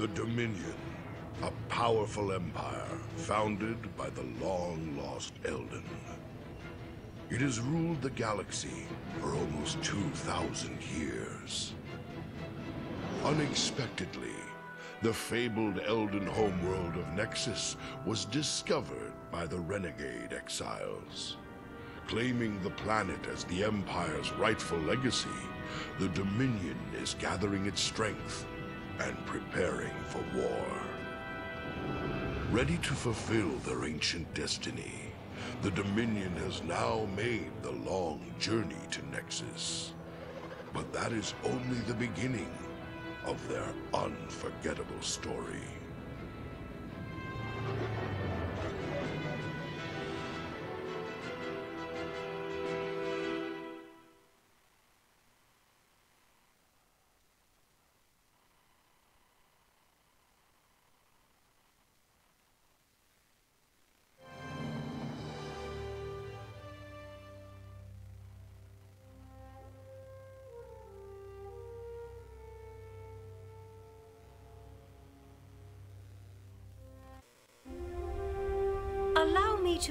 The Dominion, a powerful empire founded by the long-lost Eldan. It has ruled the galaxy for almost 2,000 years. Unexpectedly, the fabled Eldan homeworld of Nexus was discovered by the renegade exiles. Claiming the planet as the Empire's rightful legacy, the Dominion is gathering its strength and preparing for war. Ready to fulfill their ancient destiny, the Dominion has now made the long journey to Nexus. But that is only the beginning of their unforgettable story.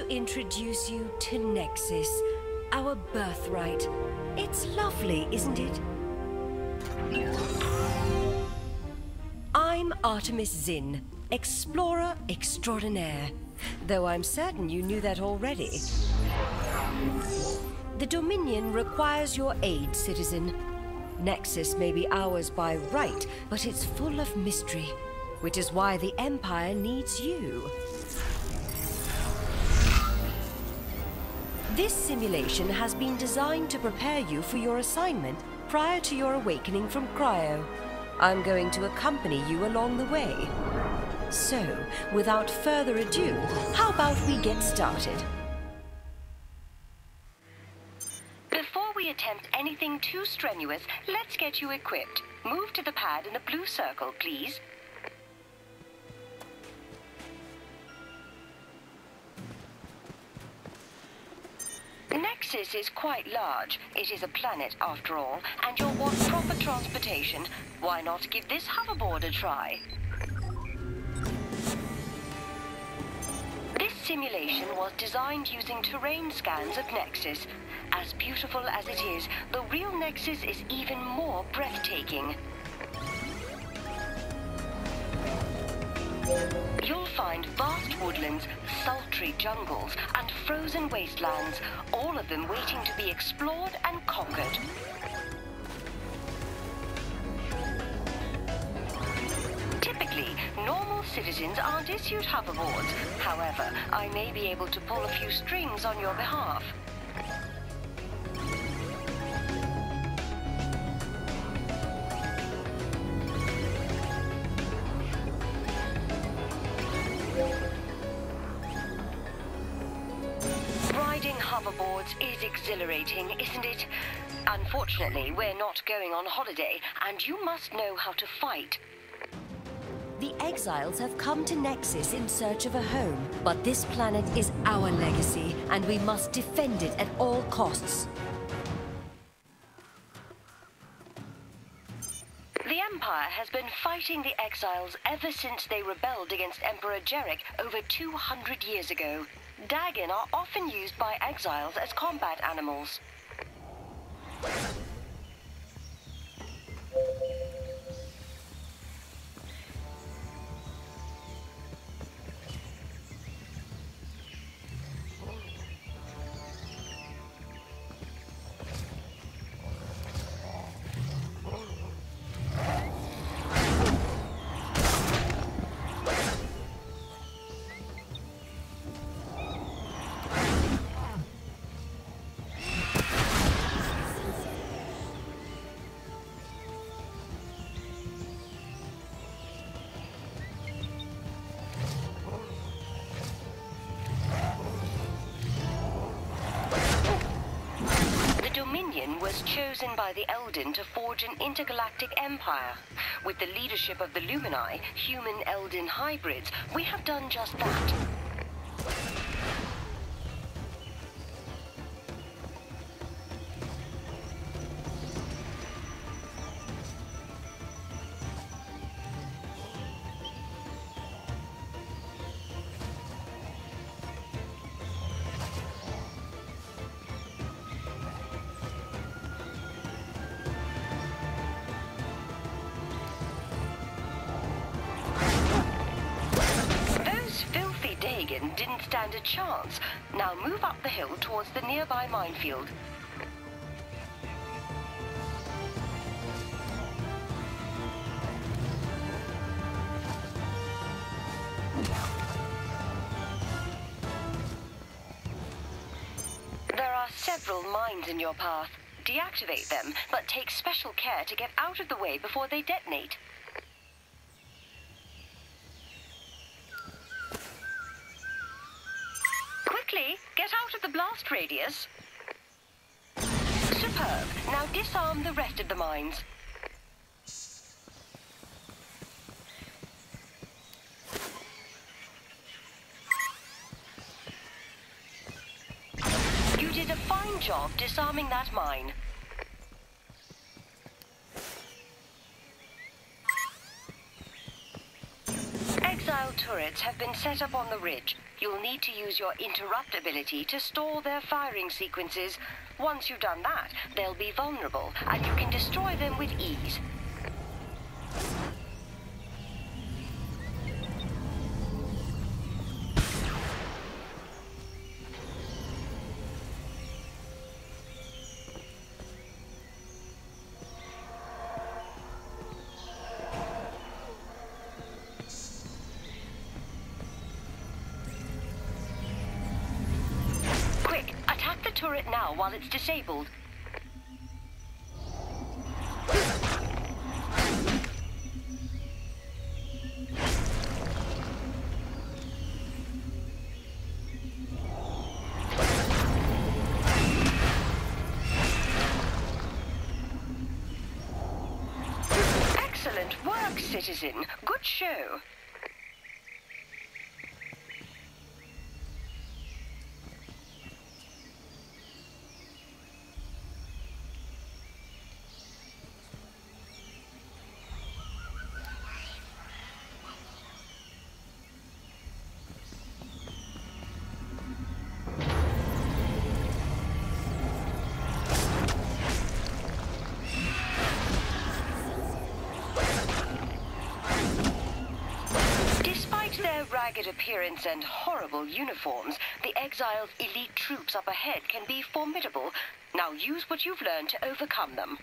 Introduce you to Nexus, our birthright. It's lovely, isn't it? I'm Artemis Zin, explorer extraordinaire, though I'm certain you knew that already. The Dominion requires your aid, citizen. Nexus may be ours by right, but it's full of mystery, which is why the Empire needs you. This simulation has been designed to prepare you for your assignment prior to your awakening from cryo. I'm going to accompany you along the way. So, without further ado, how about we get started? Before we attempt anything too strenuous, let's get you equipped. Move to the pad in the blue circle, please. Nexus is quite large. It is a planet, after all, and you'll want proper transportation. Why not give this hoverboard a try? This simulation was designed using terrain scans of Nexus. As beautiful as it is, the real Nexus is even more breathtaking. You'll find vast woodlands, sultry jungles, and frozen wastelands, all of them waiting to be explored and conquered. Typically, normal citizens aren't issued hoverboards. However, I may be able to pull a few strings on your behalf. Hoverboards is exhilarating, isn't it? Unfortunately, we're not going on holiday, and you must know how to fight. The exiles have come to Nexus in search of a home, but this planet is our legacy, and we must defend it at all costs. The Empire has been fighting the exiles ever since they rebelled against Emperor Jarek over 200 years ago. Dagon are often used by exiles as combat animals. Chosen by the Eldan to forge an intergalactic empire. With the leadership of the Luminai, human-Eldan hybrids, we have done just that. Your path. Deactivate them, but take special care to get out of the way before they detonate. Quickly, get out of the blast radius. Superb. Now disarm the rest of the mines. You did a fine job disarming that mine. Exile turrets have been set up on the ridge. You'll need to use your interrupt ability to stall their firing sequences. Once you've done that, they'll be vulnerable, and you can destroy them with ease. While it's disabled. Excellent work, citizen. Ragged appearance and horrible uniforms, the Exiles' elite troops up ahead can be formidable. Now use what you've learned to overcome them.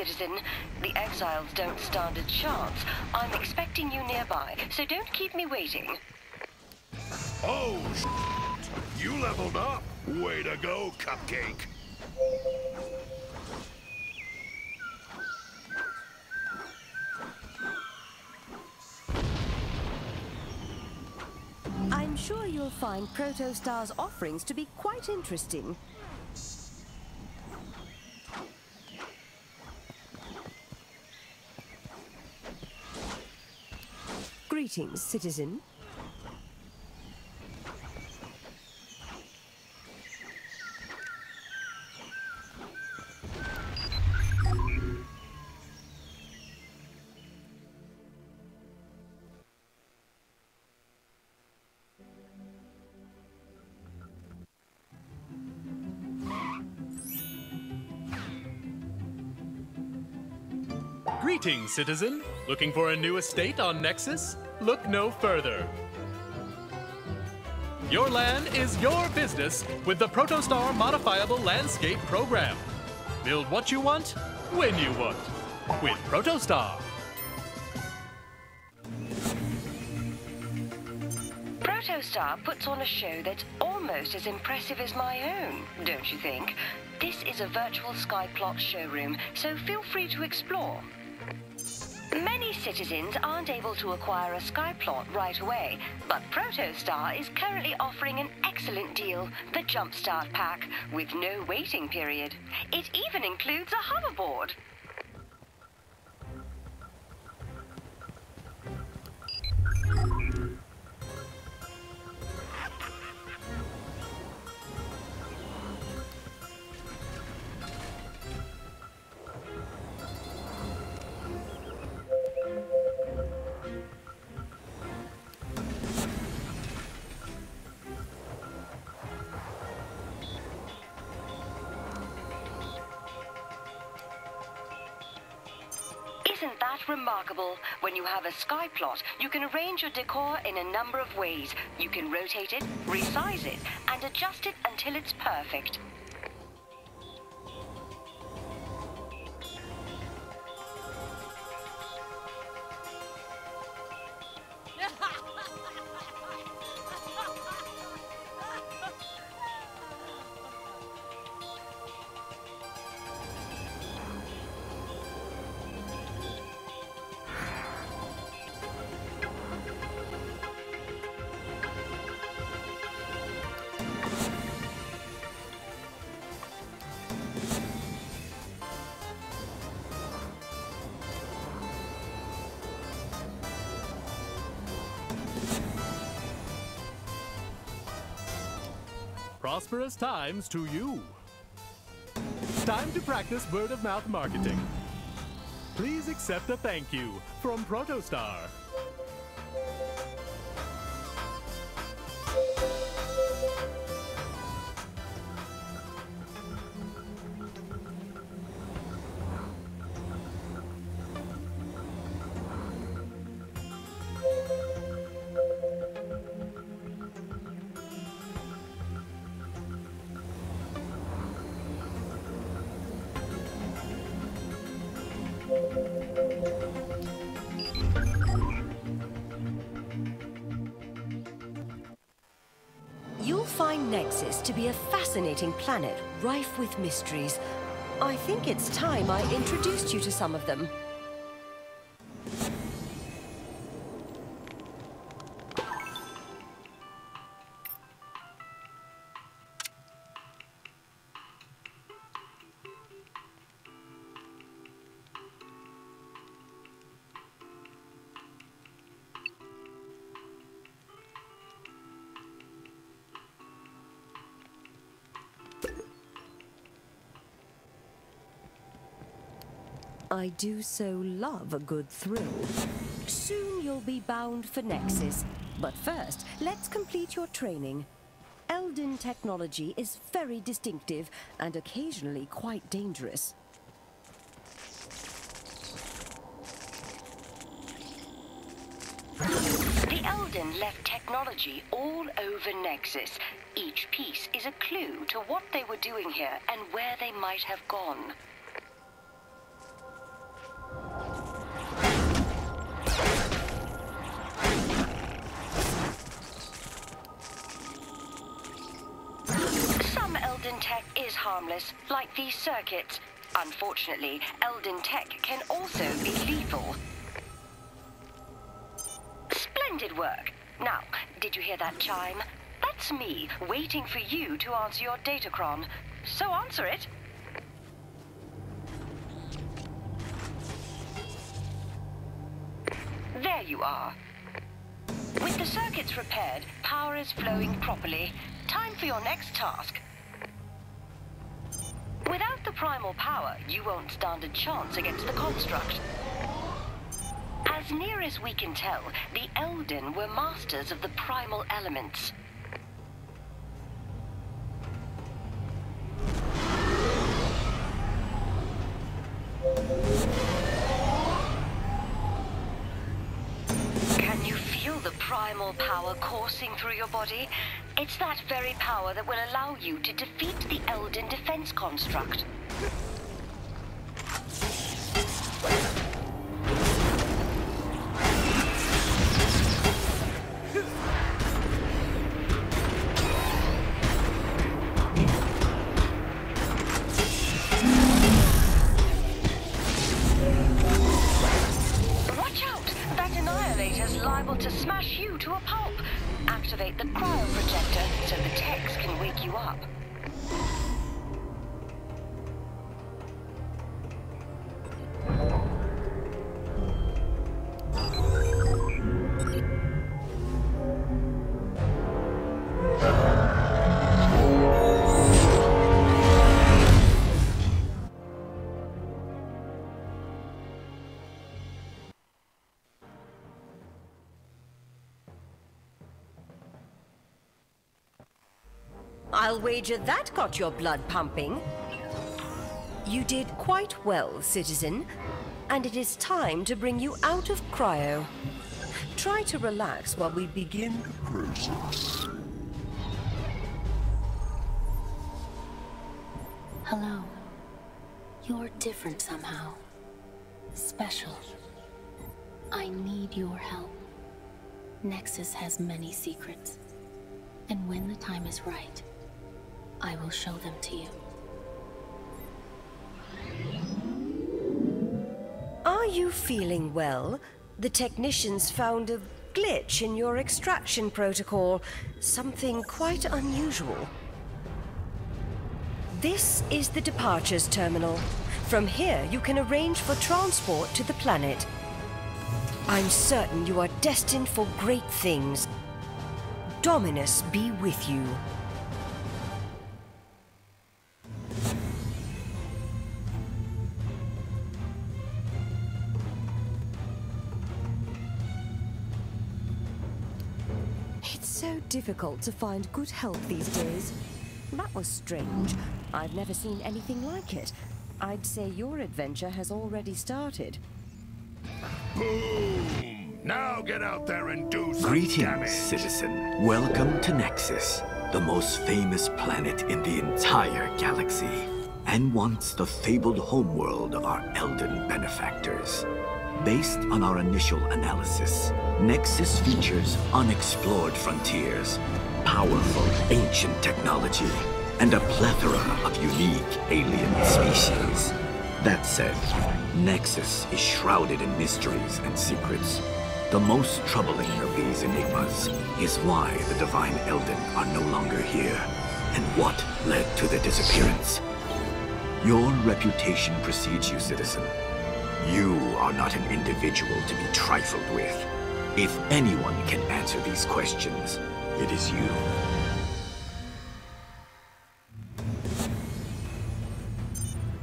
Citizen. The exiles don't stand a chance. I'm expecting you nearby, so don't keep me waiting. Oh, sh- you leveled up. Way to go, Cupcake. I'm sure you'll find Protostar's offerings to be quite interesting. Greetings, citizen. Greetings, citizen. Looking for a new estate on Nexus? Look no further. Your land is your business with the Protostar Modifiable Landscape Program. Build what you want, when you want, with Protostar. Protostar puts on a show that's almost as impressive as my own, don't you think? This is a virtual Skyplot showroom, so feel free to explore. Many citizens aren't able to acquire a Skyplot right away, but Protostar is currently offering an excellent deal, the Jumpstart Pack, with no waiting period. It even includes a hoverboard. When you have a sky plot, you can arrange your decor in a number of ways. You can rotate it, resize it, and adjust it until it's perfect. Prosperous times to you. Time to practice word of mouth marketing. Please accept a thank you from Protostar. Nexus to be a fascinating planet rife with mysteries. I think it's time I introduced you to some of them. I do so love a good thrill. Soon you'll be bound for Nexus. But first, let's complete your training. Eldan technology is very distinctive and occasionally quite dangerous. The Eldan left technology all over Nexus. Each piece is a clue to what they were doing here and where they might have gone. Like these circuits. Unfortunately, Eldan tech can also be lethal. Splendid work. Now, did you hear that chime? That's me, waiting for you to answer your datachron. So answer it. There you are. With the circuits repaired, power is flowing properly. Time for your next task. The primal power, you won't stand a chance against the construct. As near as we can tell, the Eldan were masters of the primal elements. Can you feel the primal power coursing through your body? It's that very power that will allow you to defeat the Eldan defense construct. Watch wager that got your blood pumping. You did quite well, citizen. And it is time to bring you out of cryo. Try to relax while we begin the process. Hello. You're different somehow. Special. I need your help. Nexus has many secrets. And when the time is right, I will show them to you. Are you feeling well? The technicians found a glitch in your extraction protocol. Something quite unusual. This is the departures terminal. From here, you can arrange for transport to the planet. I'm certain you are destined for great things. Dominus be with you. Difficult to find good help these days. That was strange. I've never seen anything like it. I'd say your adventure has already started. Boom! Now get out there and do some Greetings, damage. citizen. Welcome to Nexus, the most famous planet in the entire galaxy. And once the fabled homeworld of our Eldan benefactors. Based on our initial analysis, Nexus features unexplored frontiers, powerful ancient technology, and a plethora of unique alien species. That said, Nexus is shrouded in mysteries and secrets. The most troubling of these enigmas is why the Divine Eldan are no longer here, and what led to their disappearance. Your reputation precedes you, citizen. You are not an individual to be trifled with. If anyone can answer these questions, it is you.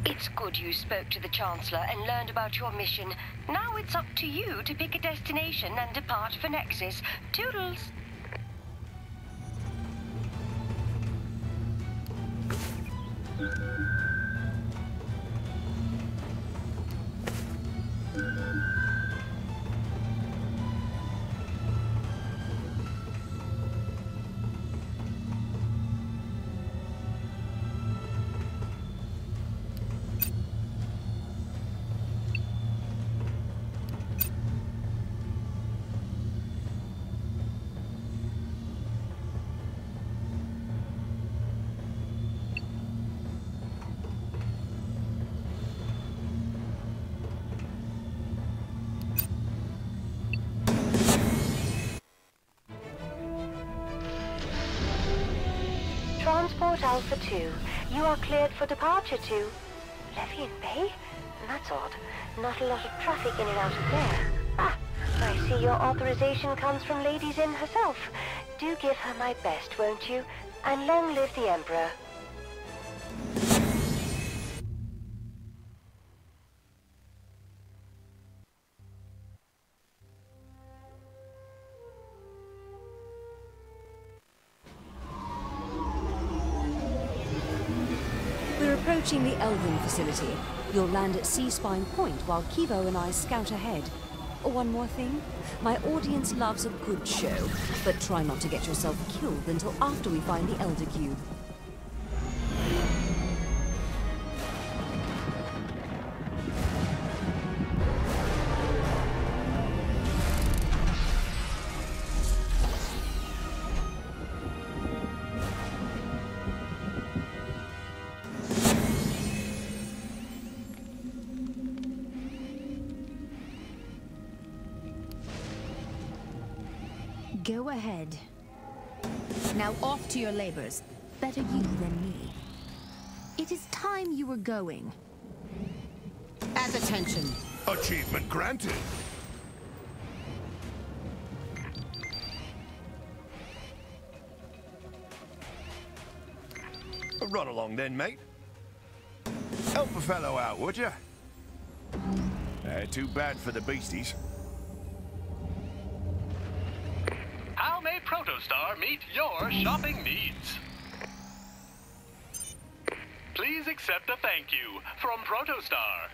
It's good you spoke to the Chancellor and learned about your mission. Now it's up to you to pick a destination and depart for Nexus. Toodles! For departure to Levian Bay? That's odd. Not a lot of traffic in and out of there. Ah, I see your authorization comes from Lady Zin herself. Do give her my best, won't you? And long live the Emperor. Approaching the Eldan facility. You'll land at Sea Spine Point while Kivo and I scout ahead. Oh, one more thing. My audience loves a good show, but try not to get yourself killed until after we find the Elder Cube. Labors. Better you than me. It is time you were going. At attention. Achievement granted. Run along then, mate. Help a fellow out, would you? Uh, too bad for the beasties. Protostar meet your shopping needs? Please accept a thank you from Protostar.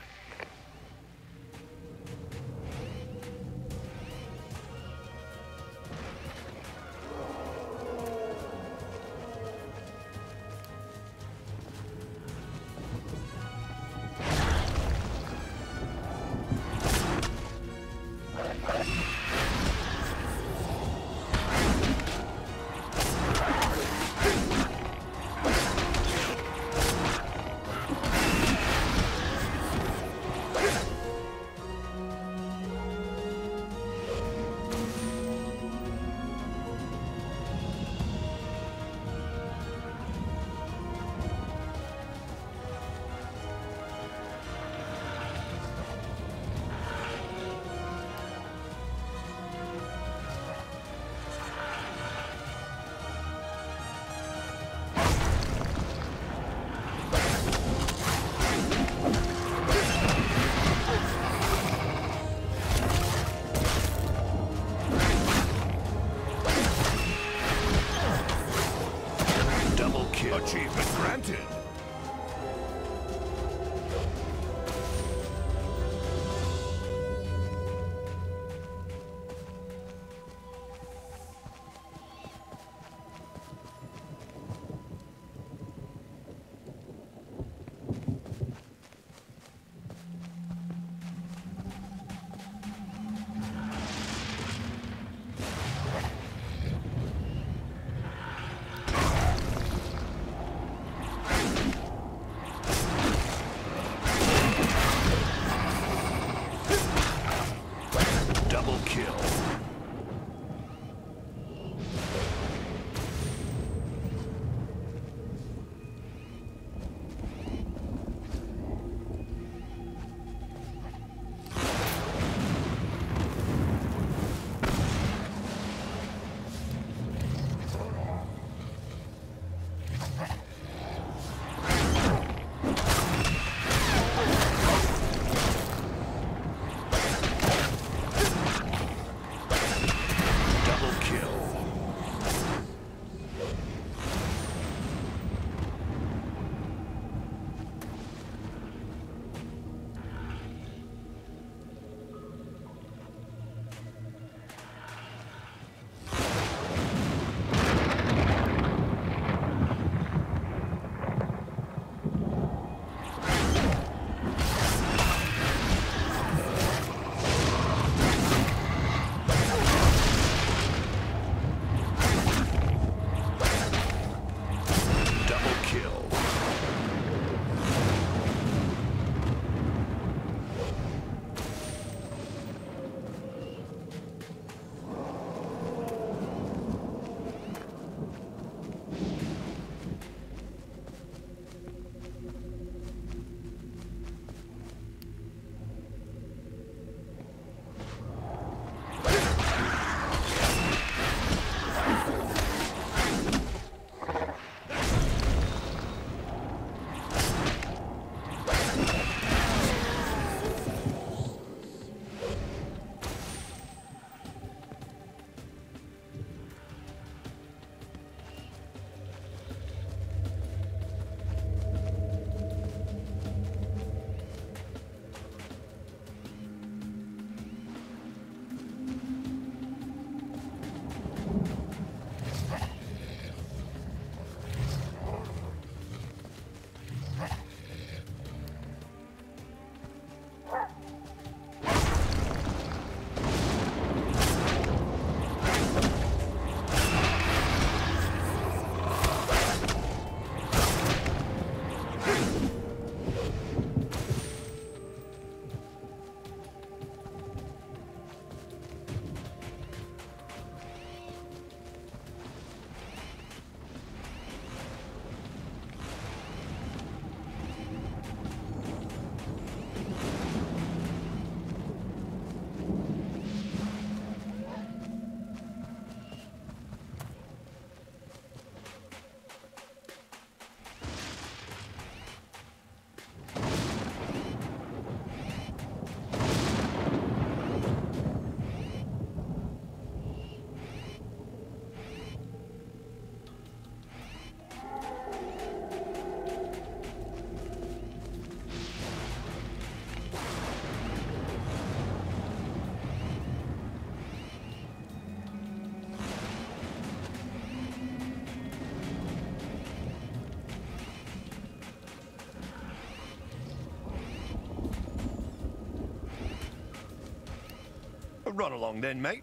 Run along then, mate.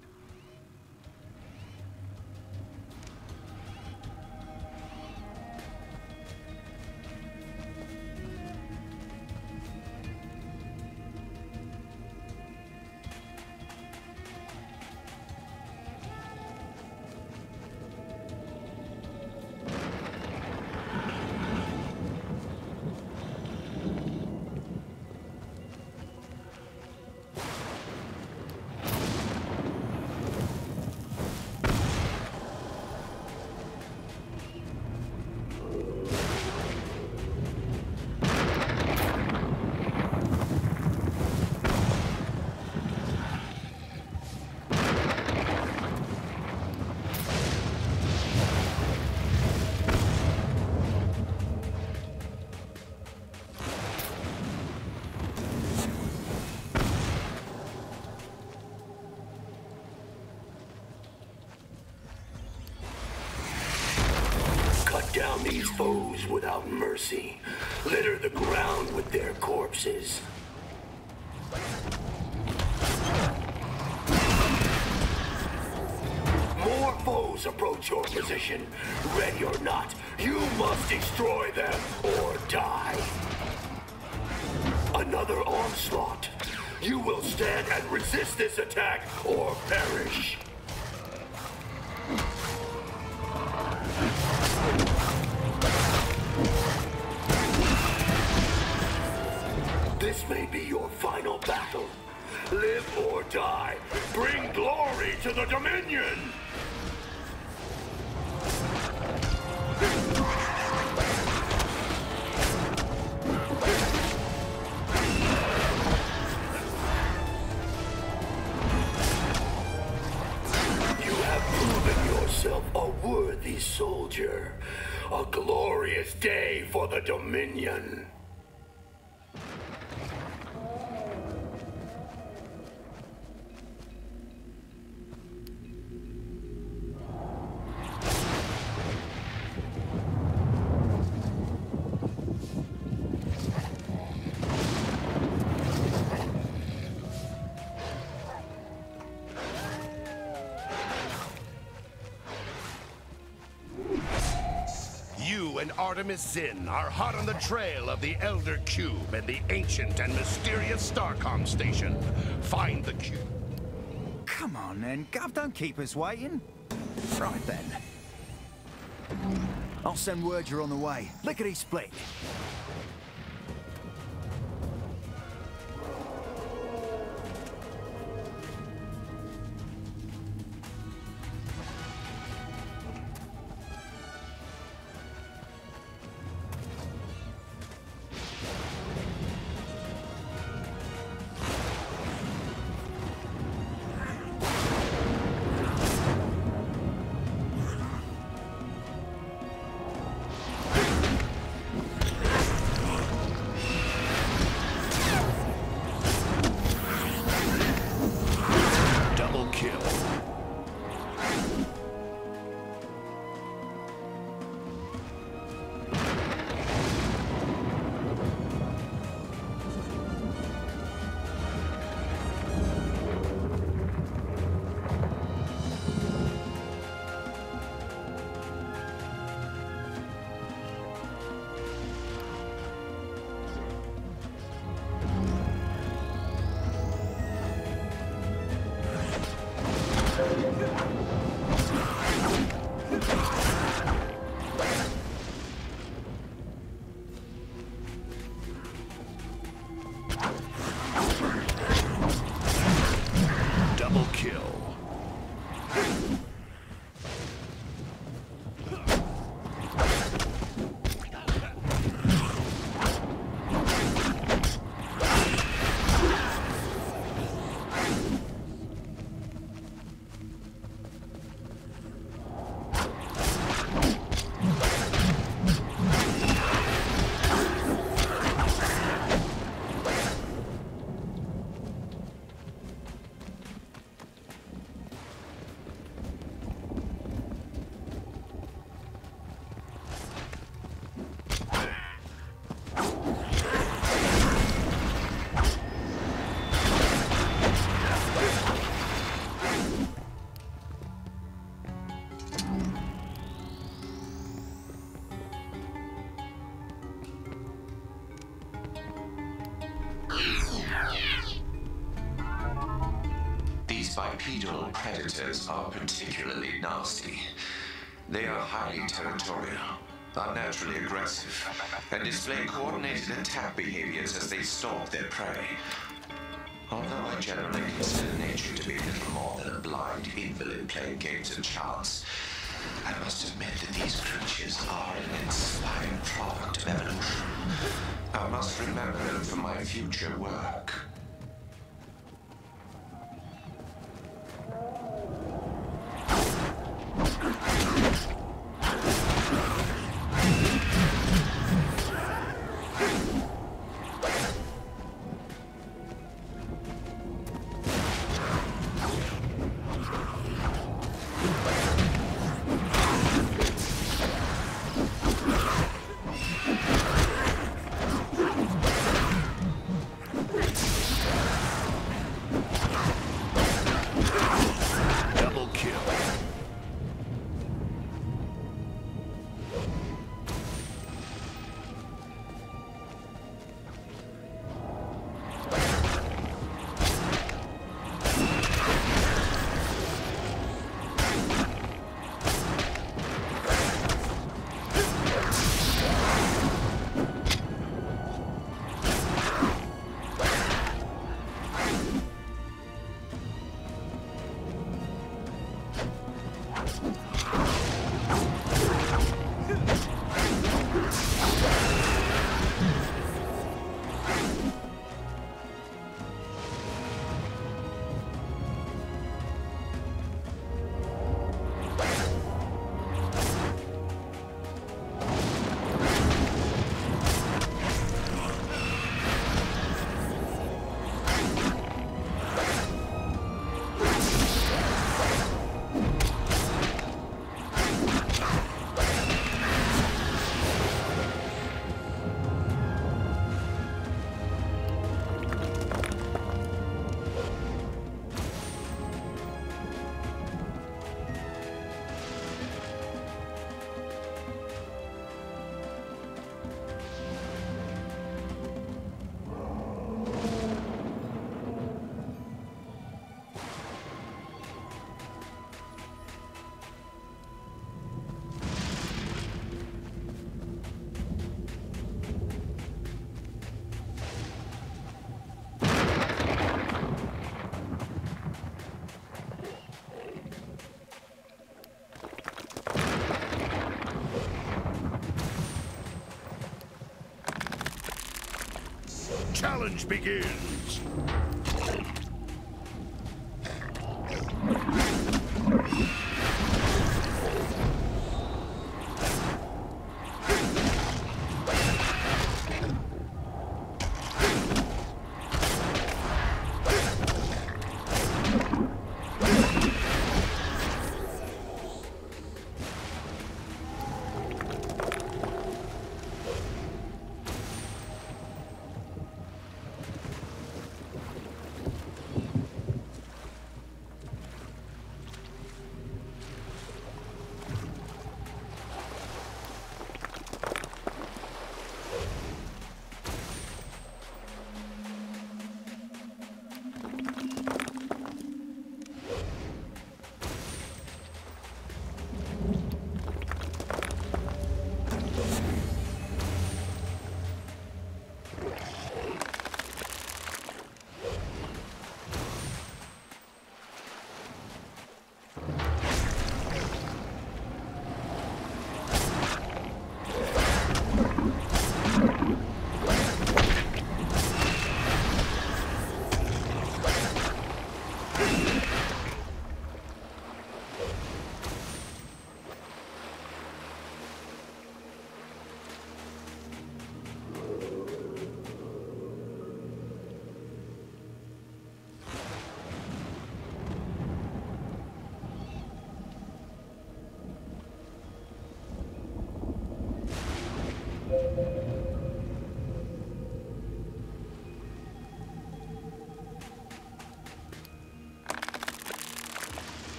Your position. Ready or not, you must destroy them or die. Another onslaught. You will stand and resist this attack or perish. And Artemis Zin are hot on the trail of the Eldan Cube and the ancient and mysterious Starcom station. Find the cube. Come on then, Gov, don't keep us waiting. Right then. I'll send word you're on the way. Lickety predators are particularly nasty. They are highly territorial, unnaturally aggressive, and display coordinated attack behaviors as they stalk their prey. Although I generally consider nature to be little more than a blind invalid playing games of chance, I must admit that these creatures are an inspired product of evolution. I must remember them for my future work. Begins.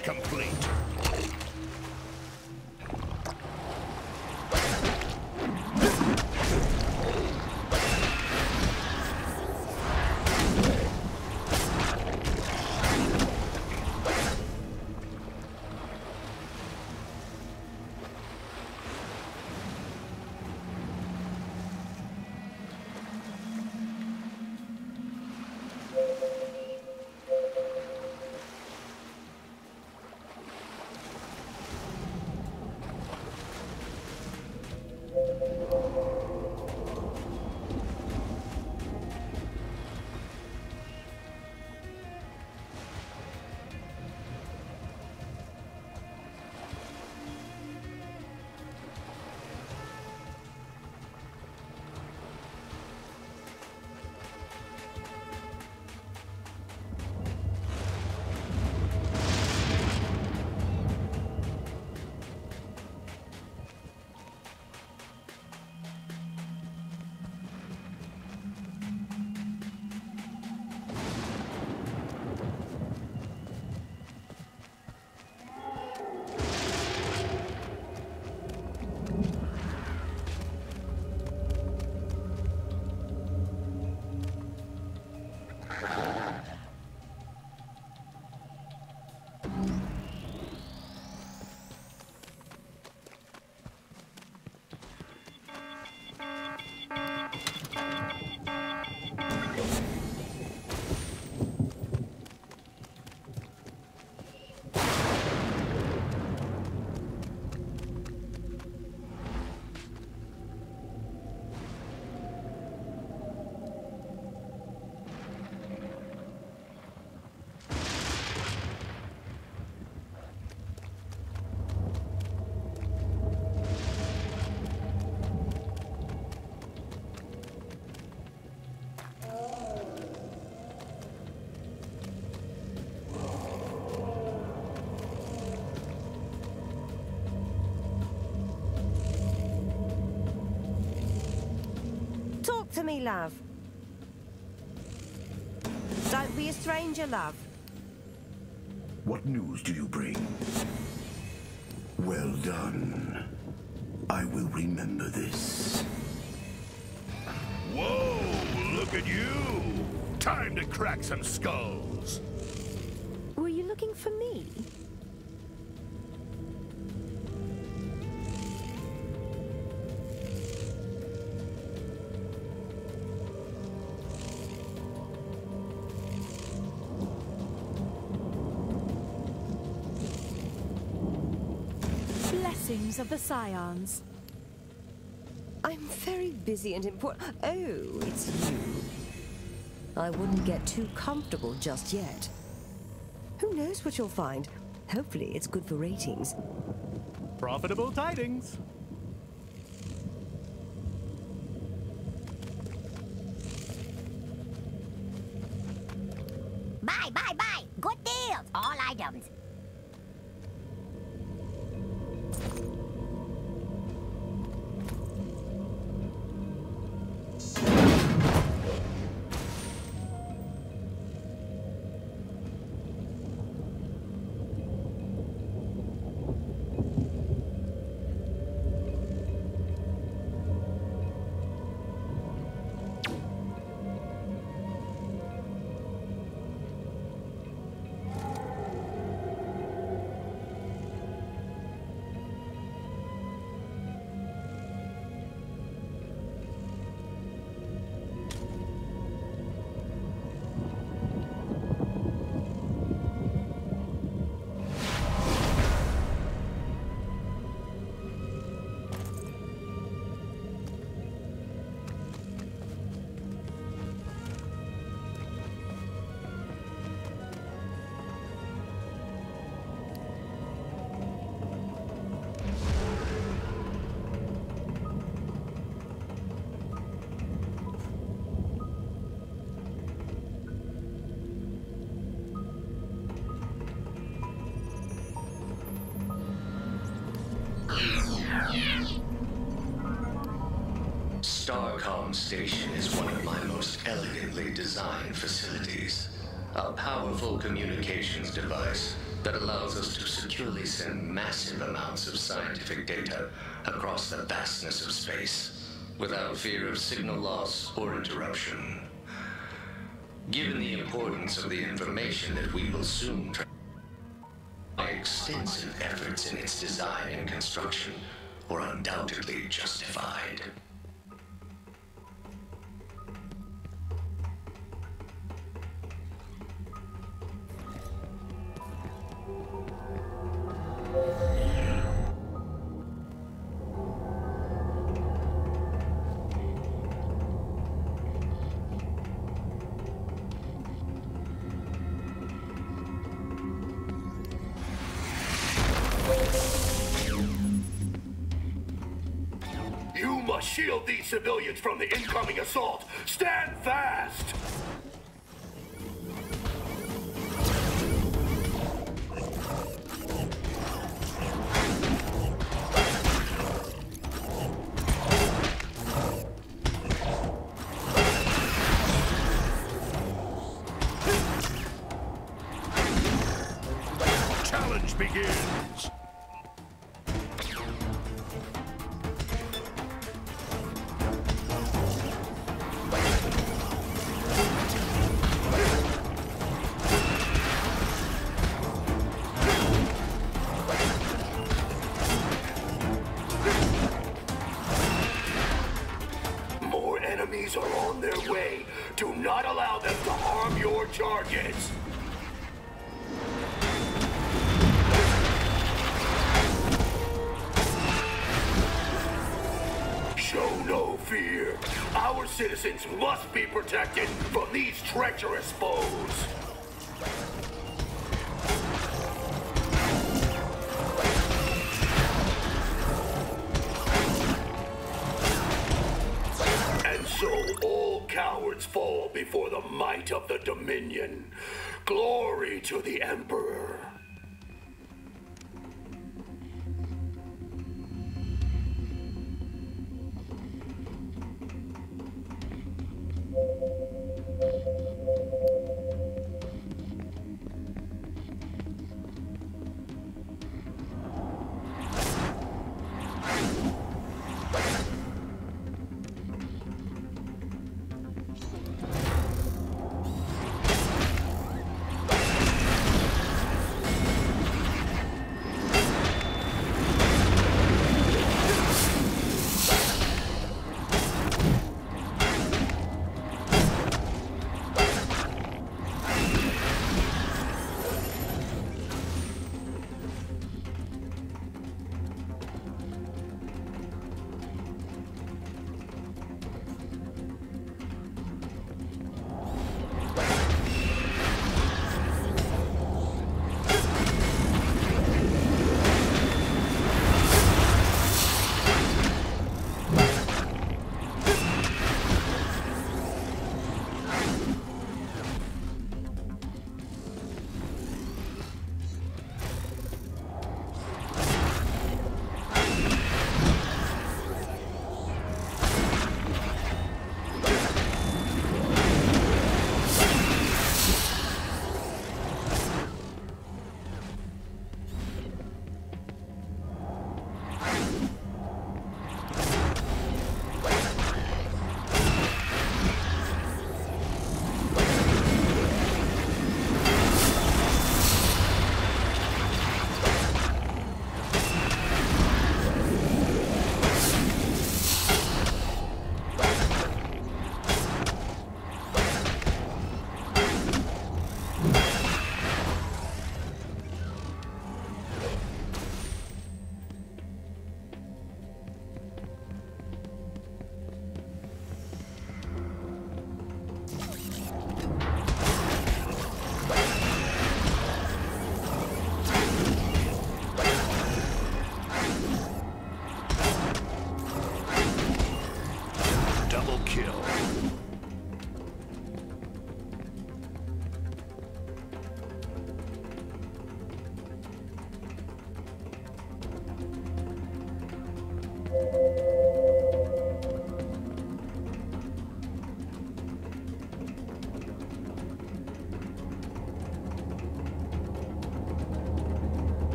Complete. Me, love. Don't be a stranger, love. What news do you bring? Well done. I will remember this. Whoa, look at you! Time to crack some skulls. Blessings of the Scions. I'm very busy and important. Oh, it's you. I wouldn't get too comfortable just yet. Who knows what you'll find? Hopefully, it's good for ratings. Profitable tidings. Station is one of my most elegantly designed facilities. A powerful communications device that allows us to securely send massive amounts of scientific data across the vastness of space without fear of signal loss or interruption. Given the importance of the information that we will soon transmit, my extensive efforts in its design and construction were undoubtedly justified. Must shield these civilians from the incoming assault. Stand fast! Must be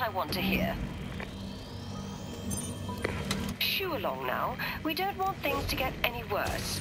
what I want to hear. Shoo along now. We don't want things to get any worse.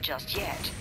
Just yet.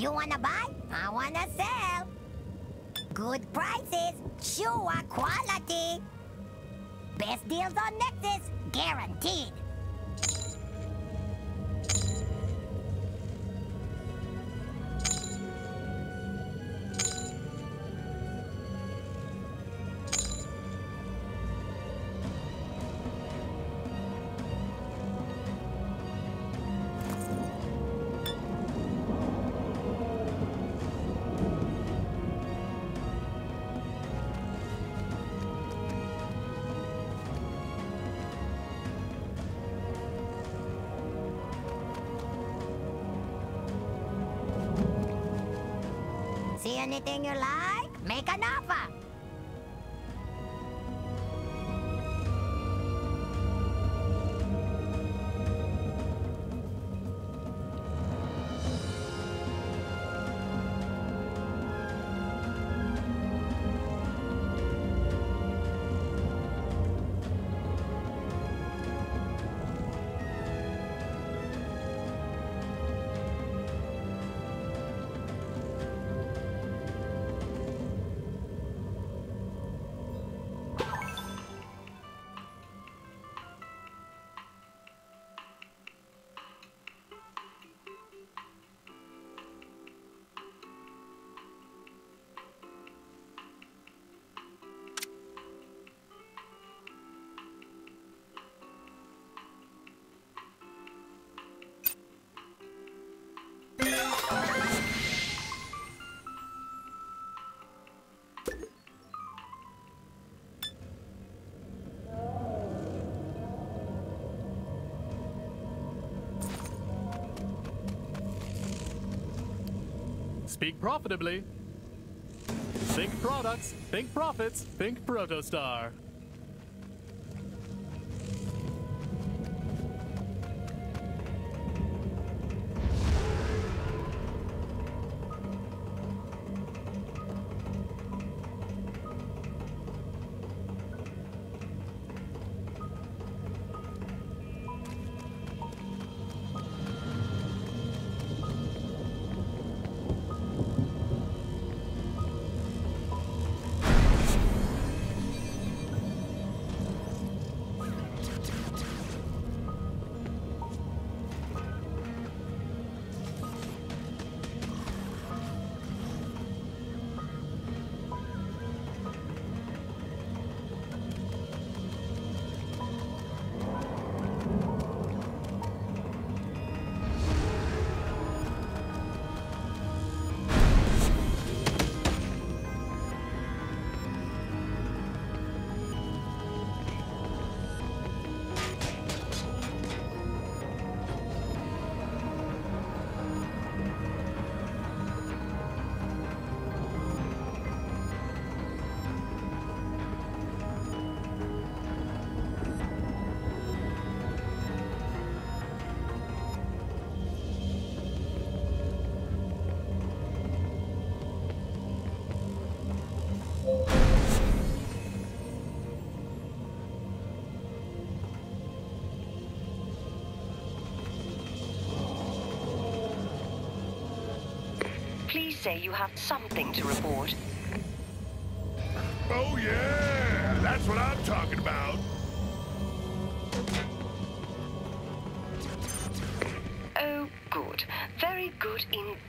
You wanna buy? I wanna sell. Good prices, sure quality. Best deals on Nexus, guaranteed. Anything you like? Make an offer. Speak profitably. Think products, think profits, think Protostar. Please say you have something to report. Oh, yeah! That's what I'm talking about! Oh, good. Very good indeed.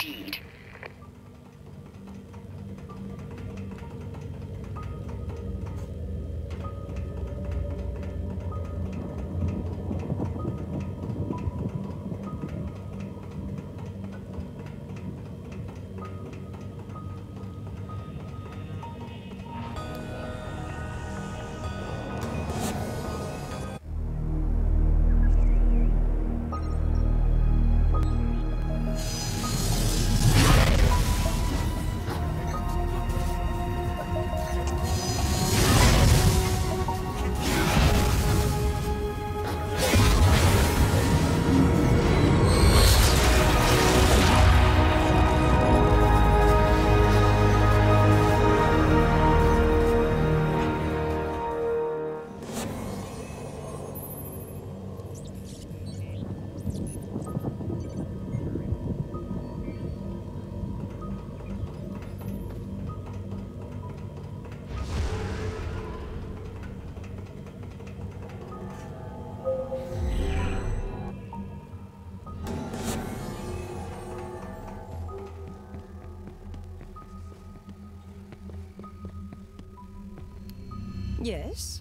Yes?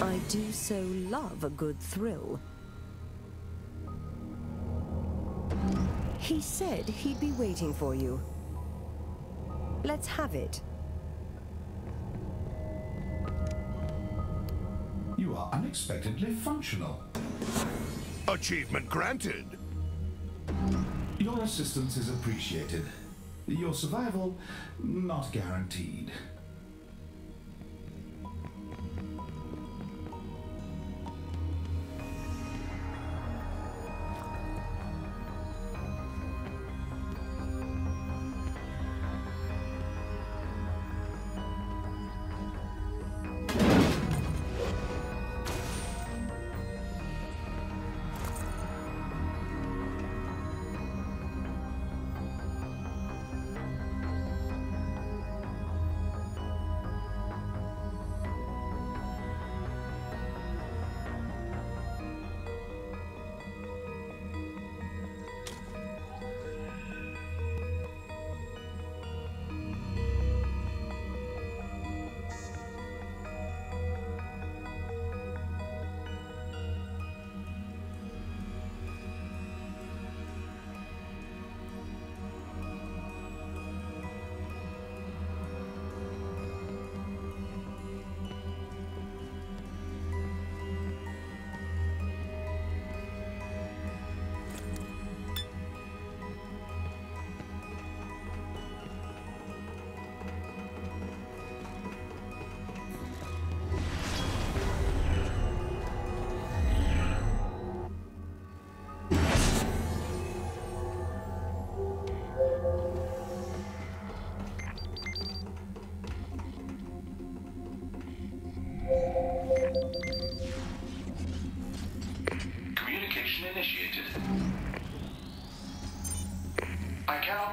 I do so love a good thrill. He said he'd be waiting for you. Let's have it. You are unexpectedly functional. Achievement granted. Your assistance is appreciated. Your survival, not guaranteed.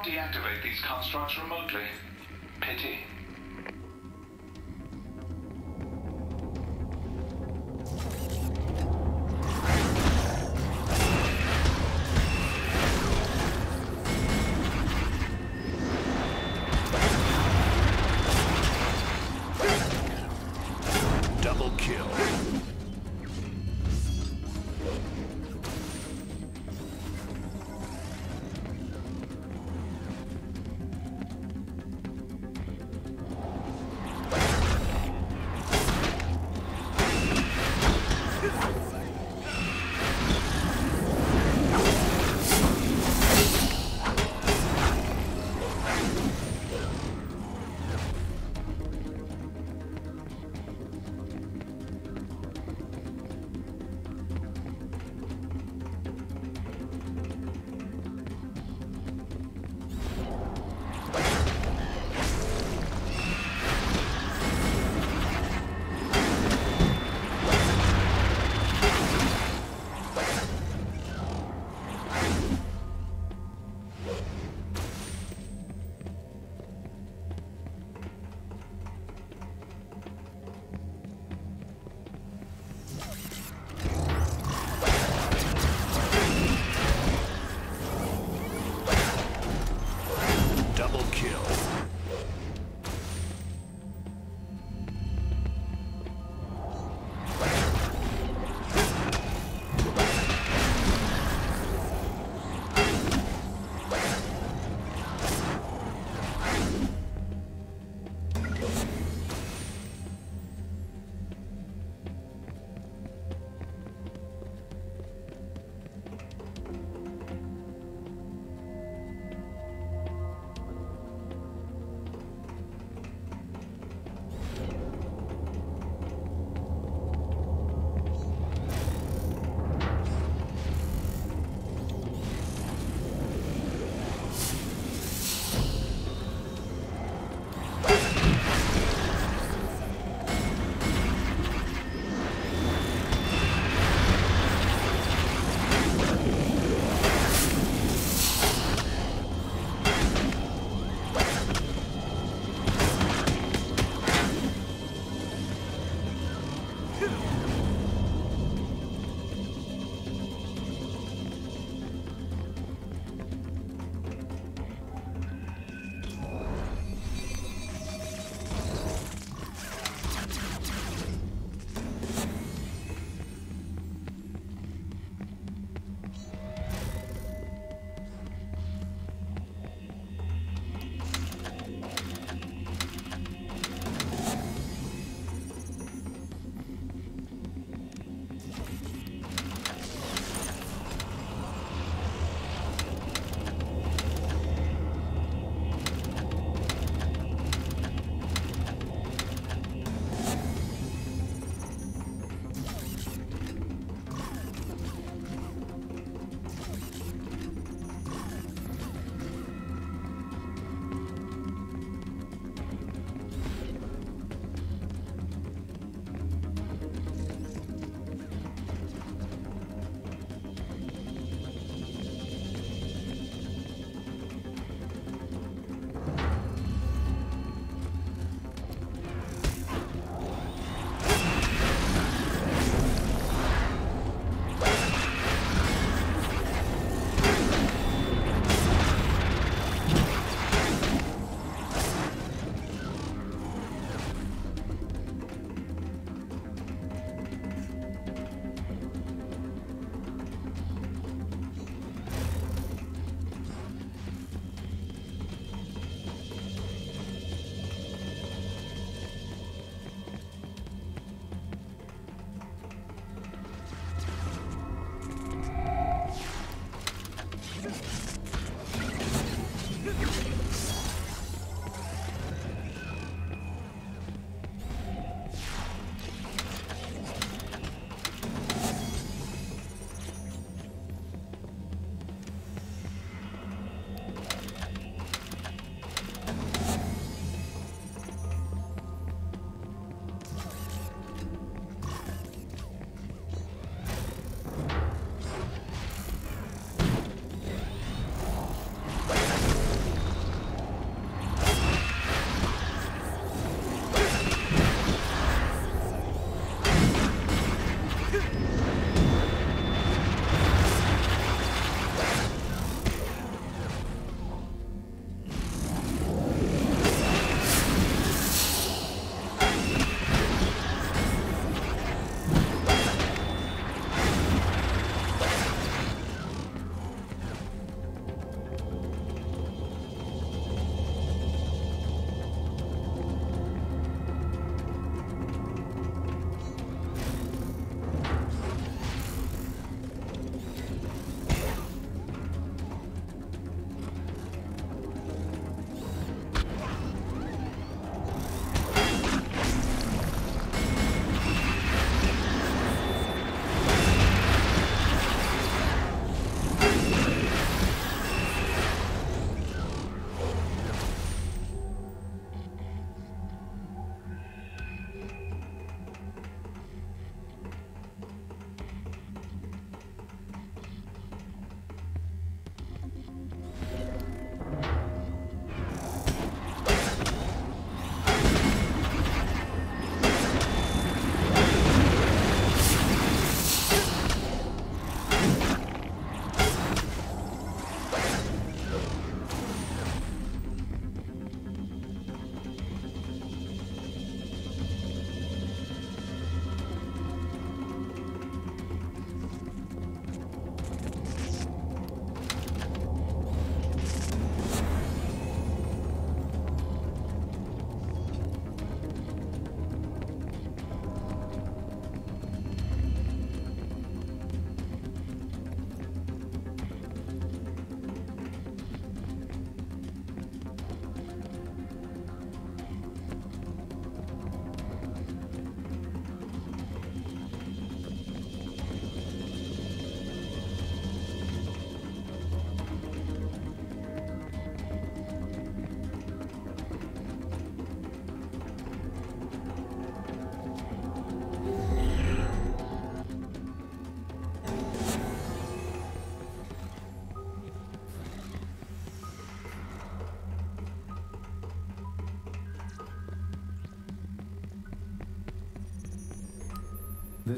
deactivate these constructs remotely.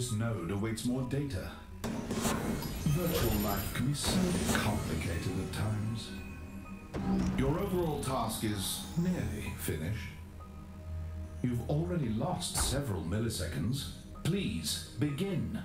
This node awaits more data. Virtual life can be so complicated at times. Your overall task is nearly finished. You've already lost several milliseconds. Please, begin.